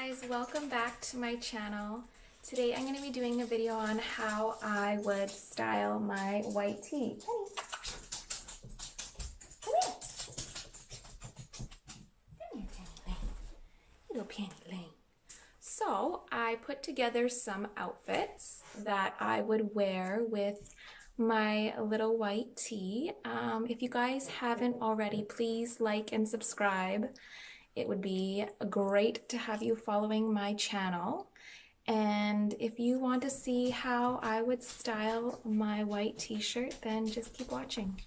guys, welcome back to my channel. Today I'm going to be doing a video on how I would style my white tee. Little Penny Lane. So I put together some outfits that I would wear with my little white tee. Um, if you guys haven't already, please like and subscribe. It would be great to have you following my channel. And if you want to see how I would style my white t-shirt, then just keep watching.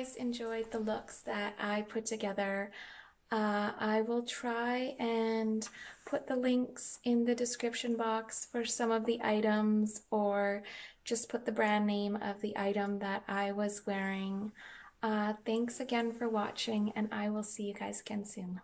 Guys enjoyed the looks that I put together. Uh, I will try and put the links in the description box for some of the items or just put the brand name of the item that I was wearing. Thanks again for watching and I will see you guys again soon.